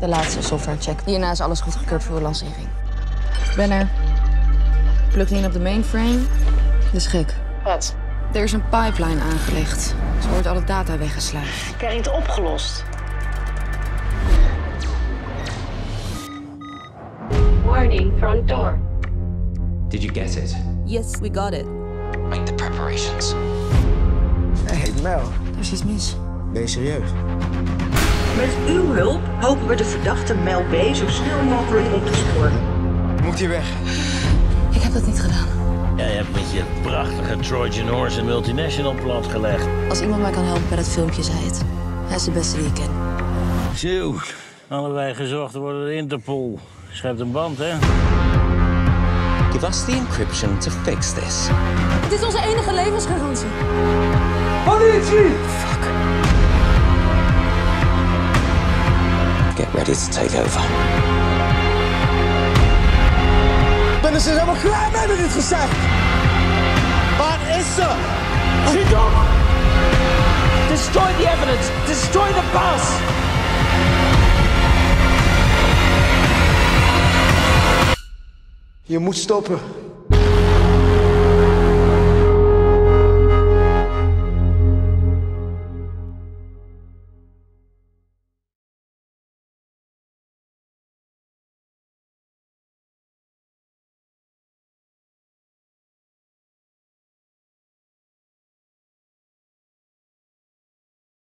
De laatste softwarecheck. Hierna is alles goedgekeurd voor uw lancering. Ben er. Plug in op de mainframe. Dit is gek. Wat? Er is een pipeline aangelegd. Zo wordt alle data weggesluist. Krijg je het opgelost? Warning, front door. Did you get it? Yes, we got it. Make the preparations. Hey Mel, Er is iets mis. ben je serieus? Met uw hulp hopen we de verdachte Mel B. zo snel mogelijk op te sporen. Moet hier weg. Ik heb dat niet gedaan. Jij hebt met je prachtige Trojan Horse een multinational platgelegd. Als iemand mij kan helpen bij dat filmpje, zei het. Hij is de beste die ik ken. Zo, allebei gezocht worden door Interpol. Schept een band, hè? Give us the encryption to fix this. Het is onze enige levensgarantie. Get ready to take over. Ben er sinds helemaal klaar mee met dit gezeik. Waar is ze? Schiet op! Destroy the evidence! Destroy the bus! Je moet stoppen.